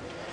don't